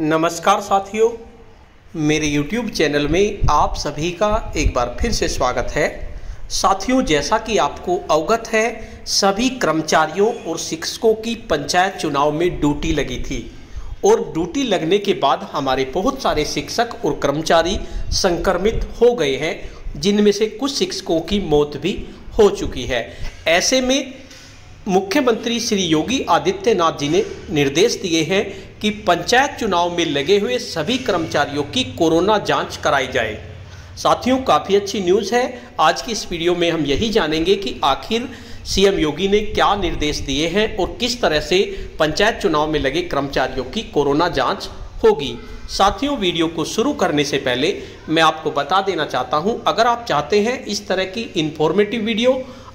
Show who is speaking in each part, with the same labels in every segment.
Speaker 1: नमस्कार साथियों, मेरे YouTube चैनल में आप सभी का एक बार फिर से स्वागत है। साथियों, जैसा कि आपको अवगत है, सभी कर्मचारियों और शिक्षकों की पंचायत चुनाव में ड्यूटी लगी थी और ड्यूटी लगने के बाद हमारे बहुत सारे शिक्षक और कर्मचारी संक्रमित हो गए हैं, जिनमें से कुछ शिक्षकों की मौत भी हो चुकी है। ऐसे में मुख्यमंत्री श्री योगी आदित्यनाथ जी ने निर्देश दिए हैं कि पंचायत चुनाव में लगे हुए सभी कर्मचारियों की कोरोना जाँच कराई जाए। साथियों, काफ़ी अच्छी न्यूज़ है। आज की इस वीडियो में हम यही जानेंगे कि आखिर सीएम योगी ने क्या निर्देश दिए हैं और किस तरह से पंचायत चुनाव में लगे कर्मचारियों की कोरोना जाँच होगी। साथियों, वीडियो को शुरू करने से पहले मैं आपको बता देना चाहता हूँ, अगर आप चाहते हैं इस तरह की इन्फॉर्मेटिव वीडियो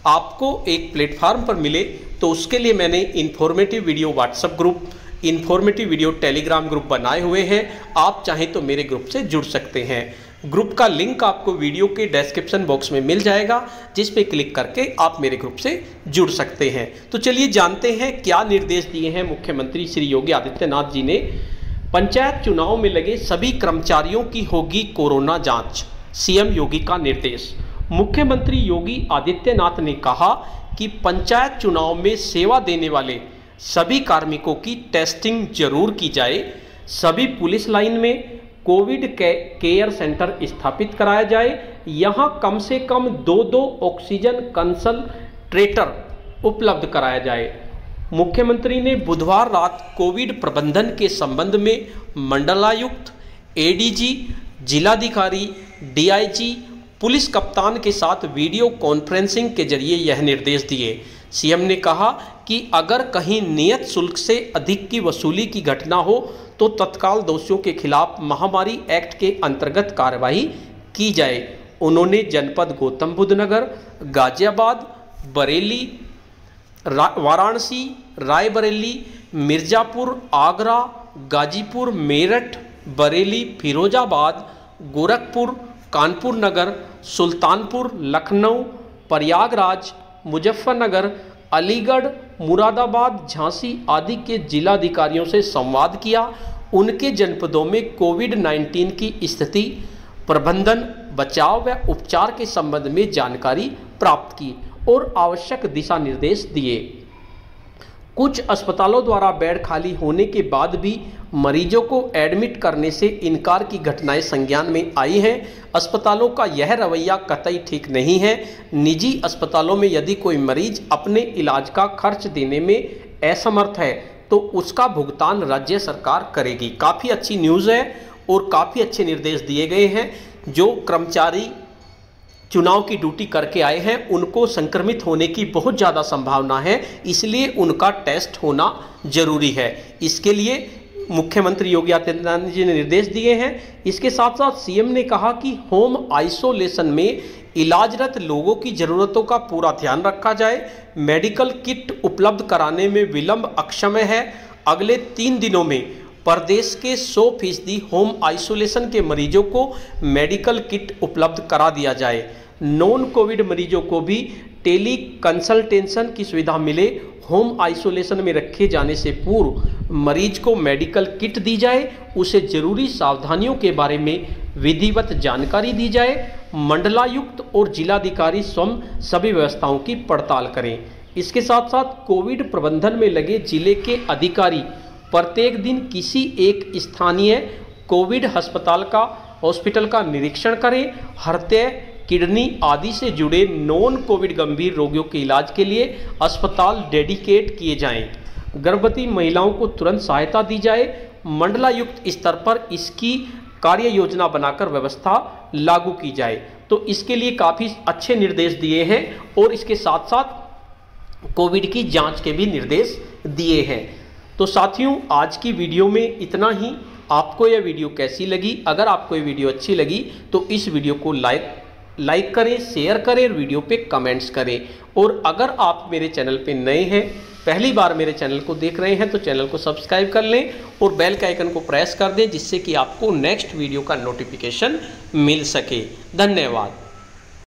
Speaker 1: आपको एक प्लेटफार्म पर मिले तो उसके लिए मैंने informative video WhatsApp group informative video Telegram group बनाए हुए हैं। आप चाहें तो मेरे ग्रुप से जुड़ सकते हैं। ग्रुप का लिंक आपको वीडियो के डिस्क्रिप्शन बॉक्स में मिल जाएगा, जिस पे क्लिक करके आप मेरे ग्रुप से जुड़ सकते हैं। तो चलिए जानते हैं क्या निर्देश दिए हैं मुख्यमंत्री श्री योगी आदित्यनाथ जी ने। पंचायत चुनाव में लगे सभी कर्मचारियों की होगी कोरोना जाँच, सीएम योगी का निर्देश। मुख्यमंत्री योगी आदित्यनाथ ने कहा कि पंचायत चुनाव में सेवा देने वाले सभी कार्मिकों की टेस्टिंग ज़रूर की जाए। सभी पुलिस लाइन में कोविड केयर सेंटर स्थापित कराया जाए। यहाँ कम से कम दो दो ऑक्सीजन कंसल्ट्रेटर उपलब्ध कराया जाए। मुख्यमंत्री ने बुधवार रात कोविड प्रबंधन के संबंध में मंडलायुक्त एडीजी जिलाधिकारी डीआईजी पुलिस कप्तान के साथ वीडियो कॉन्फ्रेंसिंग के ज़रिए यह निर्देश दिए। सीएम ने कहा कि अगर कहीं नियत शुल्क से अधिक की वसूली की घटना हो तो तत्काल दोषियों के खिलाफ महामारी एक्ट के अंतर्गत कार्रवाई की जाए। उन्होंने जनपद गौतम बुद्ध नगर गाजियाबाद बरेली रा, वाराणसी रायबरेली मिर्ज़ापुर आगरा गाजीपुर मेरठ बरेली फिरोजाबाद गोरखपुर कानपुर नगर सुल्तानपुर लखनऊ प्रयागराज मुजफ्फरनगर अलीगढ़, मुरादाबाद, झांसी आदि के जिलाधिकारियों से संवाद किया। उनके जनपदों में कोविड 19 की स्थिति, प्रबंधन, बचाव व उपचार के संबंध में जानकारी प्राप्त की और आवश्यक दिशा निर्देश दिए। कुछ अस्पतालों द्वारा बेड खाली होने के बाद भी मरीजों को एडमिट करने से इनकार की घटनाएँ संज्ञान में आई हैं। अस्पतालों का यह रवैया कतई ठीक नहीं है। निजी अस्पतालों में यदि कोई मरीज़ अपने इलाज का खर्च देने में असमर्थ है तो उसका भुगतान राज्य सरकार करेगी। काफ़ी अच्छी न्यूज़ है और काफ़ी अच्छे निर्देश दिए गए हैं, जो कर्मचारी चुनाव की ड्यूटी करके आए हैं। उनको संक्रमित होने की बहुत ज़्यादा संभावना है, इसलिए उनका टेस्ट होना ज़रूरी है। इसके लिए मुख्यमंत्री योगी आदित्यनाथ जी ने निर्देश दिए हैं। इसके साथ साथ सीएम ने कहा कि होम आइसोलेशन में इलाजरत लोगों की ज़रूरतों का पूरा ध्यान रखा जाए। मेडिकल किट उपलब्ध कराने में विलंब अक्षमय है। अगले तीन दिनों में प्रदेश के 100 फ़ीसदी होम आइसोलेशन के मरीजों को मेडिकल किट उपलब्ध करा दिया जाए। नॉन कोविड मरीजों को भी टेली कंसल्टेशन की सुविधा मिले। होम आइसोलेशन में रखे जाने से पूर्व मरीज़ को मेडिकल किट दी जाए। उसे ज़रूरी सावधानियों के बारे में विधिवत जानकारी दी जाए। मंडलायुक्त और जिलाधिकारी स्वयं सभी व्यवस्थाओं की पड़ताल करें। इसके साथ साथ कोविड प्रबंधन में लगे ज़िले के अधिकारी प्रत्येक दिन किसी एक स्थानीय कोविड अस्पताल का, हॉस्पिटल का निरीक्षण करें। हृदय, किडनी आदि से जुड़े नॉन कोविड गंभीर रोगियों के इलाज के लिए अस्पताल डेडिकेट किए जाएँ। गर्भवती महिलाओं को तुरंत सहायता दी जाए। मंडलायुक्त स्तर पर इसकी कार्य योजना बनाकर व्यवस्था लागू की जाए। तो इसके लिए काफ़ी अच्छे निर्देश दिए हैं और इसके साथ साथ कोविड की जाँच के भी निर्देश दिए हैं। तो साथियों, आज की वीडियो में इतना ही। आपको यह वीडियो कैसी लगी? अगर आपको ये वीडियो अच्छी लगी तो इस वीडियो को लाइक लाइक करें, शेयर करें, वीडियो पे कमेंट्स करें। और अगर आप मेरे चैनल पे नए हैं, पहली बार मेरे चैनल को देख रहे हैं तो चैनल को सब्सक्राइब कर लें और बेल के आइकन को प्रेस कर दें, जिससे कि आपको नेक्स्ट वीडियो का नोटिफिकेशन मिल सके। धन्यवाद।